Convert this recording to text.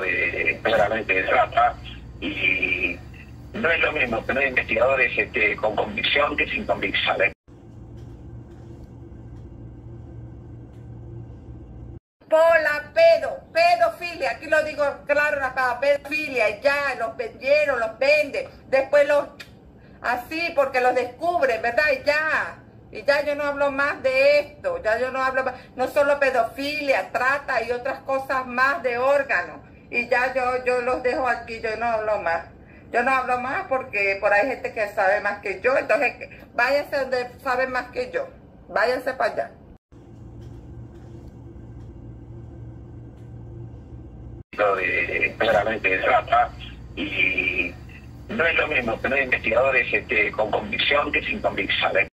de claramente de trata. Y no es lo mismo tener investigadores este, con convicción que sin convicción. ¿eh? Pola, pedo, pedofilia, aquí lo digo claro acá, pedofilia, ya, los vendieron, los venden, después los, así, porque los descubren, ¿verdad? Y ya, y ya yo no hablo más de esto, ya yo no hablo más, no solo pedofilia, trata y otras cosas más de órganos, y ya yo, yo los dejo aquí, yo no hablo más. Yo no hablo más porque por ahí hay gente que sabe más que yo, entonces váyanse donde saben más que yo, váyanse para allá. de claramente de trata y no es lo mismo tener investigadores este, con convicción que sin convicción. ¿eh?